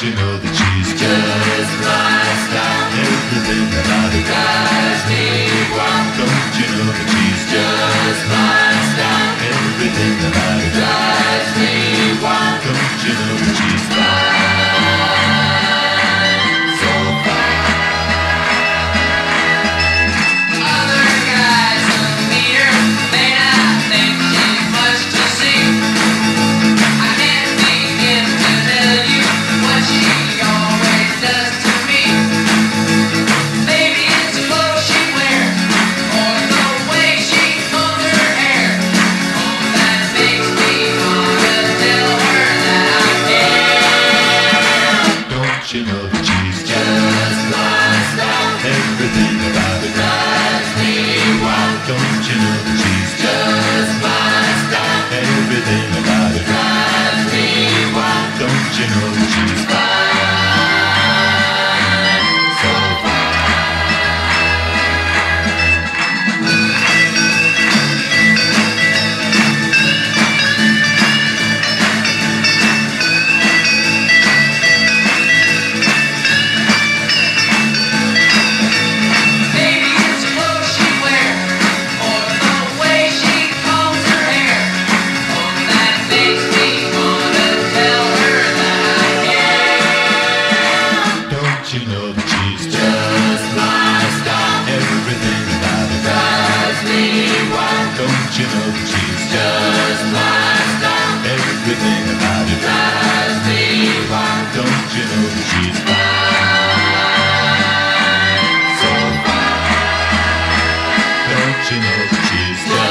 You know that she's just my style. Everything about her drives me wild. Don't you know that she's just my style? Everything about you know of cheese. Just wants that. Everything about it drives me wild. Don't you know the cheese just wants that? Everything know she's done.